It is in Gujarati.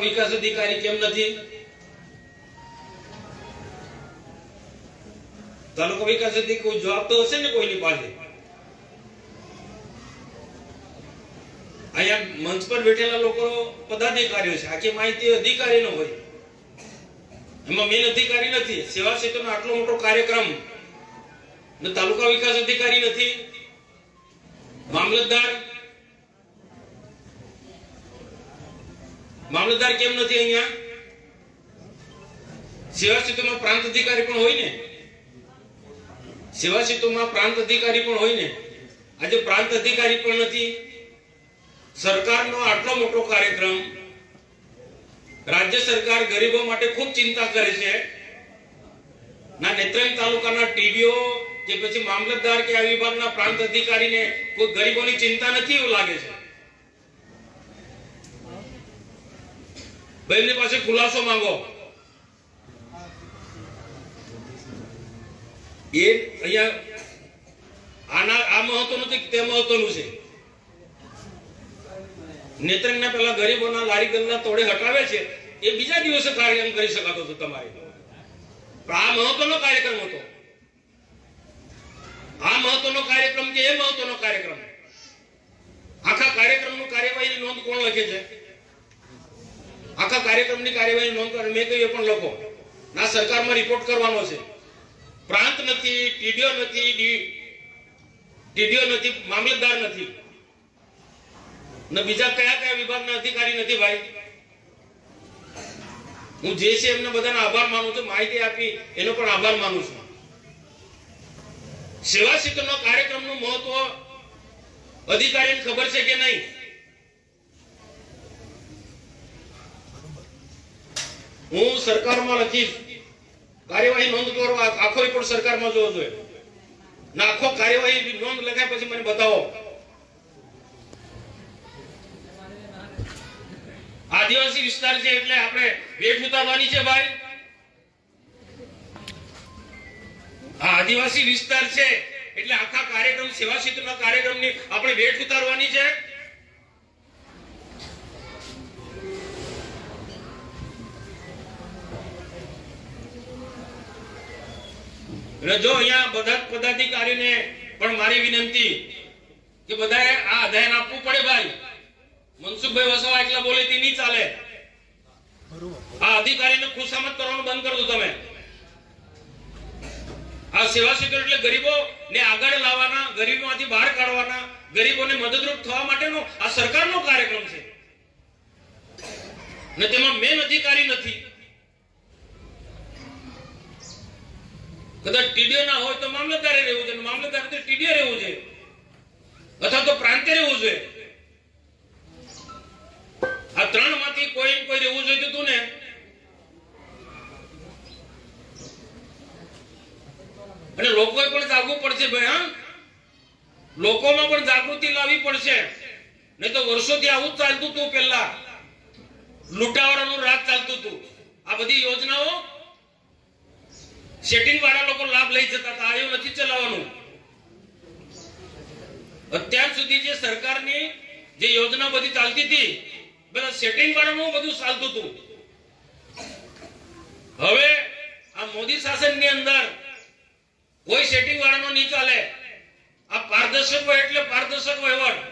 વિકાસ અધિકારી કેમ નથી? તાલુકા વિકાસ અધિકારી જવાબ તો હશે ને કોઈની પાસે? અહીંયા મંચ પર બેઠેલા લોકો પદાધિકારીઓ છે. આખી માહિતી અધિકારી નો હોય. એમાં મેન અધિકારી નથી. સેવા ક્ષેત્રનો આટલો મોટો કાર્યક્રમ. તાલુકા વિકાસ અધિકારી નથી. મામલતદાર મામલતદાર કેમ નથી અહીંયા? સેવા સેતુમાં પ્રાંત અધિકારી પણ હોય ને? સેવા સેતુમાં પ્રાંત અધિકારી પણ હોય ને? આજે પ્રાંત અધિકારી પણ નથી. સરકારનો આટલો મોટો કાર્યક્રમ રાજ્ય સરકાર ગરીબો માટે ખૂબ ચિંતા કરે છે. ના, નેત્રંગ તાલુકાના ટીવીઓ કે પછી મામલતદાર કે આ વિભાગના પ્રાંત અધિકારીને કોઈ ગરીબોની ચિંતા નથી એવું લાગે છે? ભાઈ પાસે ખુલાસો માંગો. એ અહીંયા આના આ મહત્વ નથી, તે મહત્વનું છે. નેત્રંગના પેલા ગરીબોના લારી ગલ્લા તોડે હટાવે છે, એ બીજા દિવસે કાર્યક્રમ કરી શકાતો હતો તમારે. પણ આ મહત્વનો કાર્યક્રમ હતો. આ મહત્વનો કાર્યક્રમ કે એ મહત્વનો કાર્યક્રમ? આખા કાર્યક્રમનું કાર્યવાહીની નોંધ કોણ લખે છે? આખા કાર્યક્રમની કાર્યવાહી નોંધ કરે. મેં કહ્યું પણ લખો. ના, સરકારમાં રિપોર્ટ કરવાનો છે. પ્રાંત નથી, ટીડીઓ નથી ટીડીઓ નથી, મામલતદાર નથી. ને બીજા કયા કયા વિભાગના અધિકારી નથી ભાઈ? હું જે છે એમને બધાનો આભાર માનું છું. માહિતી આપી, એનો પણ આભાર માનું છું. સેવા ક્ષેત્રનો કાર્યક્રમનું મહત્વ અધિકારીને ખબર છે કે નહીં? હું સરકારમાં લખીશ કાર્યવાહી નોંધ કરવા આખો રિપોર્ટ સરકારમાં જોવો જોઈએ. ના, આખો કાર્યવાહી નોંધ લખાય પછી મને બતાવો. આદિવાસી વિસ્તાર છે એટલે આપણે વેઠ ઉતારવાની છે ભાઈ. આ આદિવાસી વિસ્તાર છે એટલે આખા કાર્યક્રમ સેવા ક્ષેત્રના કાર્યક્રમની આપણે વેઠ ઉતારવાની છે. એટલે જો અહીંયા બધા પદાધિકારીને પણ મારી વિનંતી કે બધાએ આ અધ્યયન આપવું પડે ભાઈ. મનસુખભાઈ વસવા એકલા બોલે તે નહીં ચાલે. આ અધિકારીને ખુશામત કરવાનું બંધ કરી દો તમે. આ સેવા ક્ષેત્ર એટલે ગરીબો ને આગળ લાવવાના, ગરીબોમાંથી બહાર કાઢવાના, ગરીબોને મદદરૂપ થવા માટેનો આ સરકારનો કાર્યક્રમ છે. ને તેમાં મેન અધિકારી નથી. કદાચ ટીડીઓ ના હોય તો મામલતદારે રહેવું છે મામલતદાર ટીડીઓ રહેવું છે અથવા તો પ્રાંતે રહેવું છે આ ત્રણમાંથી કોઈ કોઈ રહેવું જોઈએ તું ને. અને લોકોએ પણ જાગવું પડશે ભાઈ, હા? લોકોમાં પણ જાગૃતિ લાવવી પડશે. નહીં તો વર્ષોથી આવું ચાલતું હતું પેલા લૂંટાવાળાનું રાજ ચાલતું હતું. આ બધી યોજનાઓ સેટિંગ વાળા લોકો લાભ લઈ જતા હતા આયો નથી ચલાવવાનું. અત્યાર સુધી જે સરકારની જે યોજના બધી ચાલતી હતી બધા સેટિંગ વાળાનું બધું ચાલતું હતું. હવે આ મોદી શાસનની અંદર કોઈ સેટિંગ વાળાનો નહીં ચાલે. આ પારદર્શક હોય એટલે પારદર્શક વહીવટ.